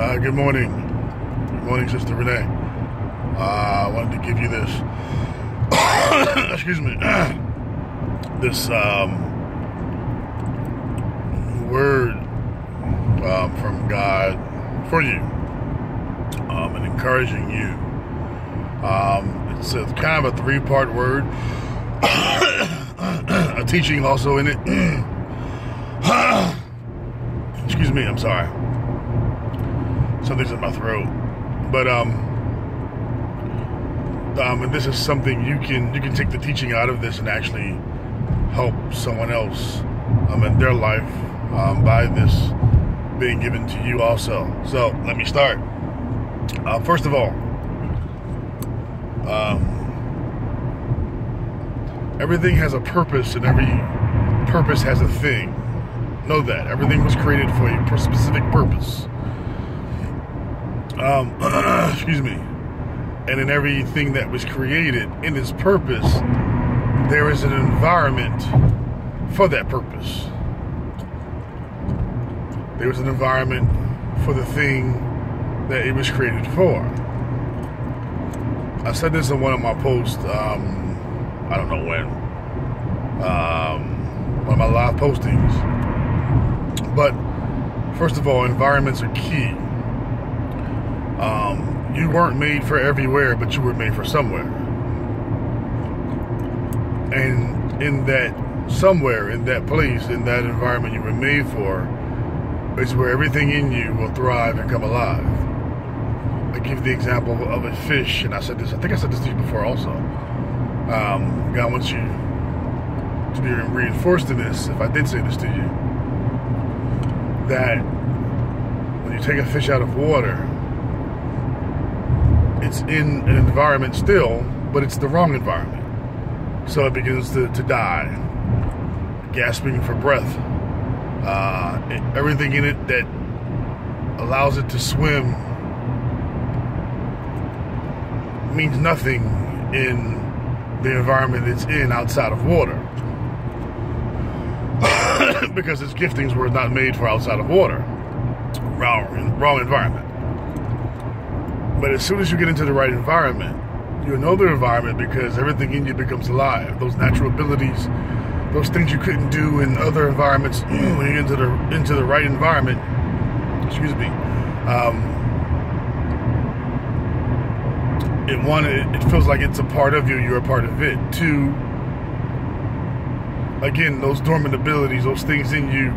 Uh, good morning. Good morning, Sister Renee. Uh, I wanted to give you this, excuse me, this um, word um, from God for you um, and encouraging you. Um, it's a, kind of a three part word, a teaching also in it. excuse me, I'm sorry something's in my throat. But um, um, and this is something you can you can take the teaching out of this and actually help someone else um, in their life um, by this being given to you also. So let me start. Uh, first of all, um, everything has a purpose, and every purpose has a thing. Know that everything was created for a specific purpose um, excuse me, and in everything that was created in its purpose, there is an environment for that purpose. There was an environment for the thing that it was created for. I said this in one of my posts, um, I don't know when, um, one of my live postings. But first of all, environments are key um, you weren't made for everywhere, but you were made for somewhere. And in that somewhere, in that place, in that environment you were made for, is where everything in you will thrive and come alive. I give the example of a fish, and I said this, I think I said this to you before also. Um, God wants you to be reinforced in this, if I did say this to you, that when you take a fish out of water, it's in an environment still, but it's the wrong environment. So it begins to, to die, gasping for breath. Uh, it, everything in it that allows it to swim means nothing in the environment it's in outside of water. because its giftings were not made for outside of water. Wrong, wrong environment. But as soon as you get into the right environment, you know the environment because everything in you becomes alive. Those natural abilities, those things you couldn't do in other environments, when you get into the into the right environment, excuse me, um, it one it, it feels like it's a part of you. You're a part of it. Two, again, those dormant abilities, those things in you,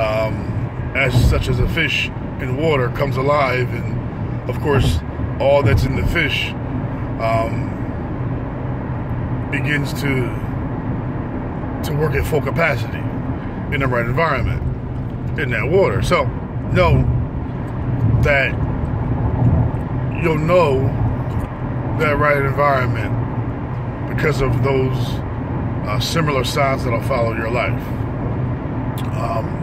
um, as such as a fish in water, comes alive and of course, all that's in the fish um, begins to to work at full capacity in the right environment in that water. So know that you'll know that right environment because of those uh, similar signs that'll follow your life. Um,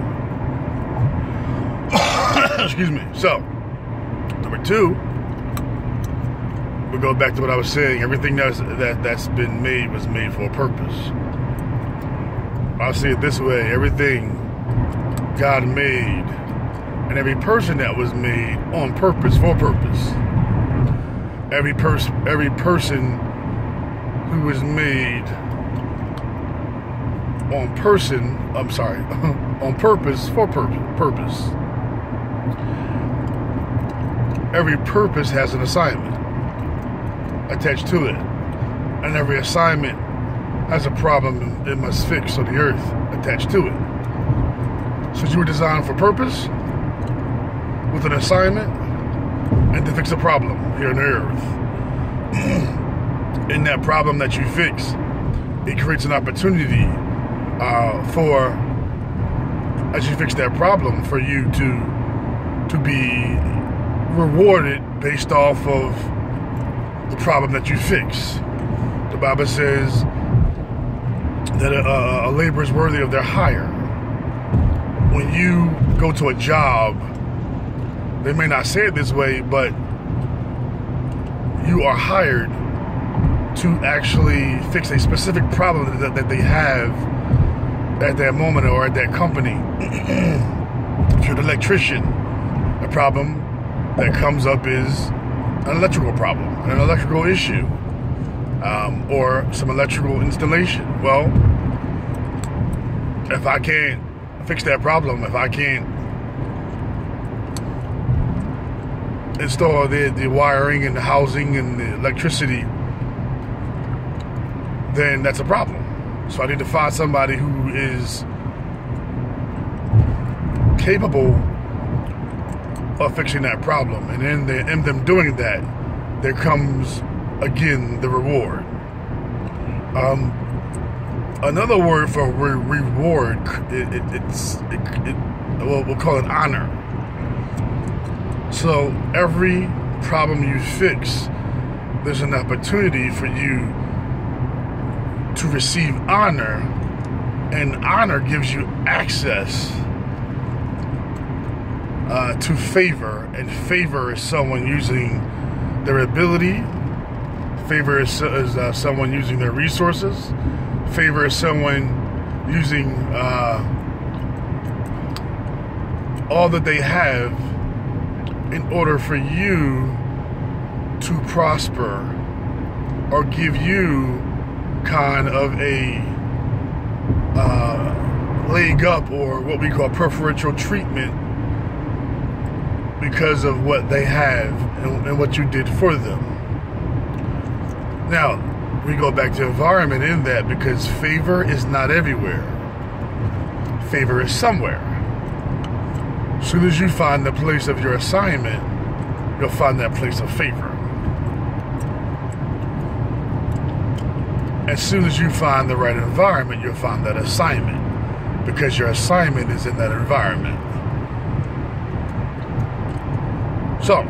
excuse me. So Number two, we go back to what I was saying. Everything that's, that that's been made was made for a purpose. I'll say it this way: everything God made, and every person that was made on purpose for purpose. Every person, every person who was made on person. I'm sorry, on purpose for purpose. Purpose every purpose has an assignment attached to it. And every assignment has a problem it must fix on the earth attached to it. So you were designed for purpose, with an assignment, and to fix a problem here on the earth. In that problem that you fix, it creates an opportunity uh, for, as you fix that problem, for you to to be rewarded based off of the problem that you fix. The Bible says that a, a labor is worthy of their hire. When you go to a job, they may not say it this way, but you are hired to actually fix a specific problem that, that they have at that moment or at that company. if you're an electrician, a problem that comes up is an electrical problem, an electrical issue, um, or some electrical installation. Well, if I can't fix that problem, if I can't install the, the wiring and the housing and the electricity, then that's a problem. So I need to find somebody who is capable of fixing that problem. And in, the, in them doing that, there comes again the reward. Um, another word for re- reward, it, it, it's it, well, we'll call it honor. So every problem you fix, there's an opportunity for you to receive honor, and honor gives you access uh, to favor, and favor is someone using their ability. Favor is, is uh, someone using their resources. Favor is someone using uh, all that they have in order for you to prosper or give you kind of a uh, leg up or what we call preferential treatment because of what they have and, and what you did for them. Now, we go back to environment in that because favor is not everywhere. Favor is somewhere. As soon as you find the place of your assignment, you'll find that place of favor. As soon as you find the right environment, you'll find that assignment because your assignment is in that environment. So,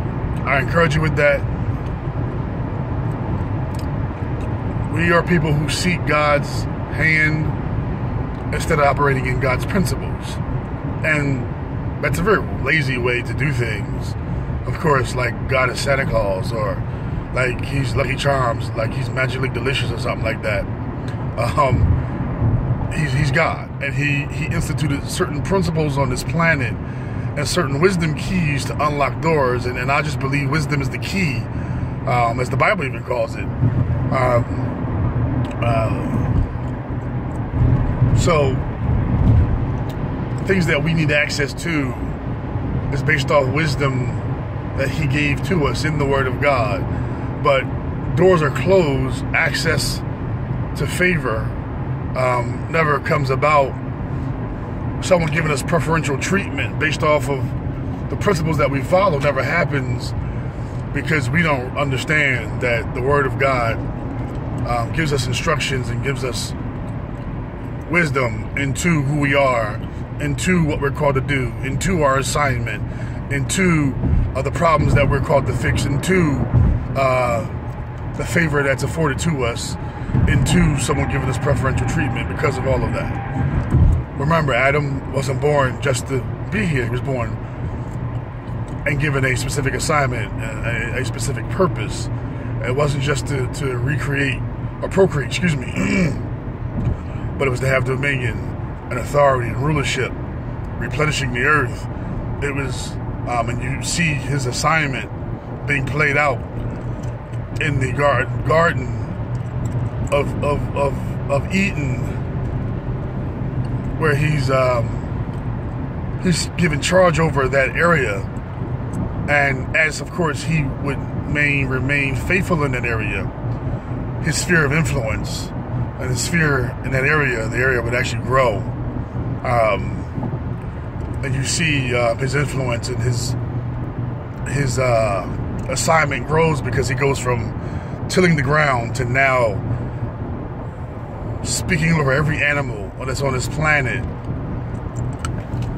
I encourage you with that. We are people who seek God's hand instead of operating in God's principles. And that's a very lazy way to do things. Of course, like God is Santa Claus or like he's Lucky Charms, like he's magically delicious or something like that. Um, he's, he's God, and he, he instituted certain principles on this planet and certain wisdom keys to unlock doors. And, and I just believe wisdom is the key, um, as the Bible even calls it. Um, uh, so, things that we need access to is based off wisdom that He gave to us in the Word of God. But doors are closed, access to favor um, never comes about someone giving us preferential treatment based off of the principles that we follow never happens because we don't understand that the Word of God um, gives us instructions and gives us wisdom into who we are, into what we're called to do, into our assignment, into uh, the problems that we're called to fix, into uh, the favor that's afforded to us, into someone giving us preferential treatment because of all of that. Remember, Adam wasn't born just to be here. He was born and given a specific assignment, a, a specific purpose. It wasn't just to, to recreate or procreate, excuse me, but it was to have dominion and authority and rulership, replenishing the earth. It was, um, and you see his assignment being played out in the garden, garden of, of, of, of Eden where he's um, he's given charge over that area, and as of course he would main, remain faithful in that area, his sphere of influence and his sphere in that area, the area would actually grow. Um, and you see uh, his influence and his his uh, assignment grows because he goes from tilling the ground to now speaking over every animal that's on this planet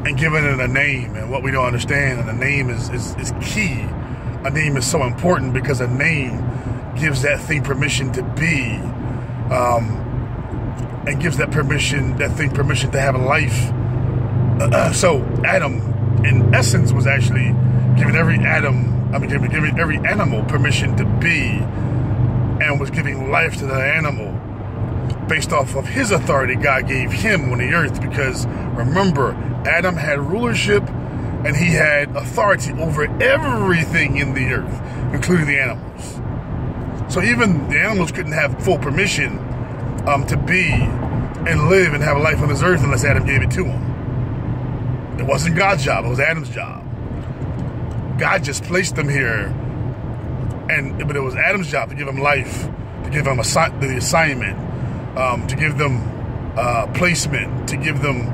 and giving it a name and what we don't understand. And a name is, is, is key. A name is so important because a name gives that thing permission to be um, and gives that permission, that thing permission to have a life. Uh, so Adam, in essence, was actually giving every atom, I mean, giving every animal permission to be and was giving life to the animal based off of his authority God gave him on the earth. Because remember, Adam had rulership and he had authority over everything in the earth, including the animals. So even the animals couldn't have full permission um, to be and live and have a life on this earth unless Adam gave it to them. It wasn't God's job; it was Adam's job. God just placed them here, and but it was Adam's job to give them life, to give them assi- the assignment, um, to give them uh, placement, to give them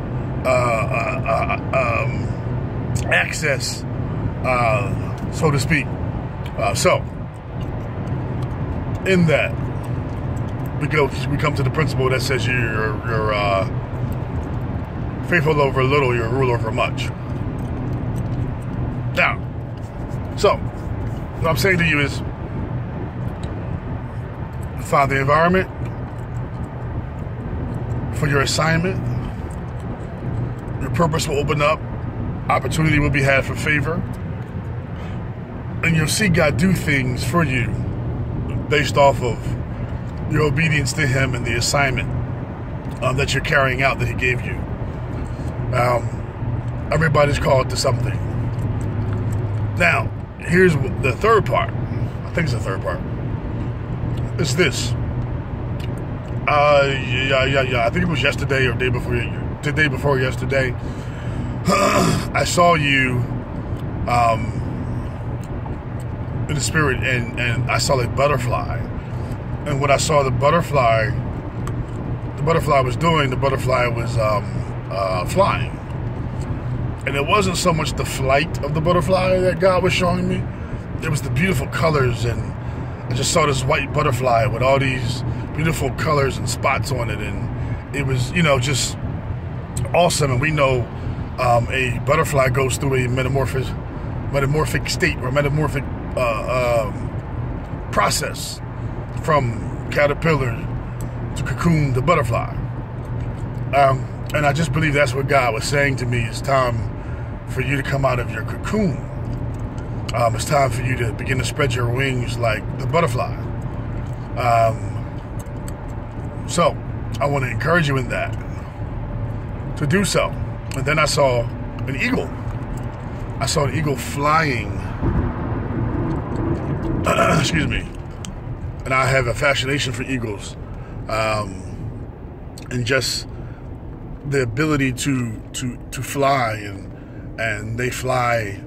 uh, uh, uh um, access, uh, so to speak. Uh, so, in that, we go we come to the principle that says you're, you're faithful over little, you're a ruler over much. Now, so what I'm saying to you is find the environment for your assignment. Your purpose will open up. Opportunity will be had for favor. And you'll see God do things for you based off of your obedience to Him and the assignment um, that you're carrying out that He gave you. Um, everybody's called to something. Now, here's the third part. I think it's the third part. It's this. Uh, yeah, yeah, yeah. I think it was yesterday or day before, the day before yesterday. I saw you, um, in the spirit, and and I saw a butterfly, and what I saw the butterfly, the butterfly was doing, the butterfly was um, uh, flying, and it wasn't so much the flight of the butterfly that God was showing me; it was the beautiful colors, and I just saw this white butterfly with all these beautiful colors and spots on it, and it was you know just awesome. And we know um, a butterfly goes through a metamorphic metamorphic state or metamorphic uh, uh, process from caterpillar to cocoon to butterfly. Um, and I just believe that's what God was saying to me. It's time for you to come out of your cocoon. Um, it's time for you to begin to spread your wings like the butterfly. Um, so, I want to encourage you in that to do so. And then I saw an eagle. I saw an eagle flying. excuse me. And I have a fascination for eagles. Um, and just the ability to to to fly and and they fly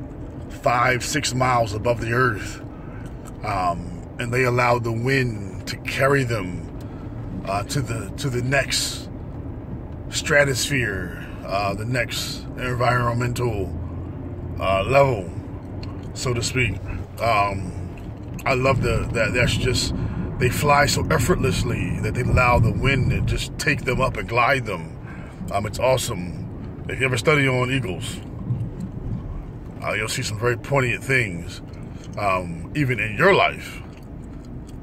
five six miles above the earth um, and they allow the wind to carry them uh, to the to the next stratosphere, uh, the next environmental uh, level, so to speak. Um, I love the that that's just they fly so effortlessly that they allow the wind to just take them up and glide them. Um, it's awesome. If you ever study on eagles, uh, you'll see some very poignant things, um, even in your life.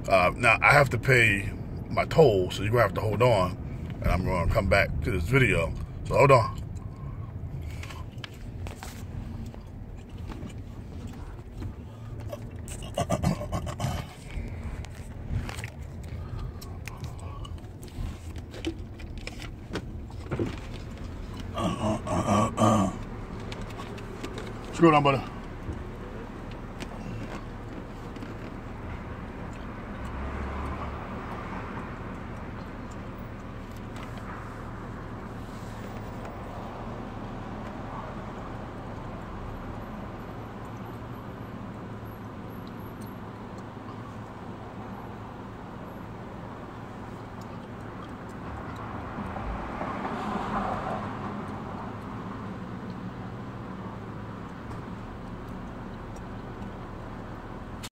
Uh, now I have to pay my toll, so you're gonna have to hold on, and I'm gonna come back to this video. So hold on. Uh, uh, uh, What's going on, brother?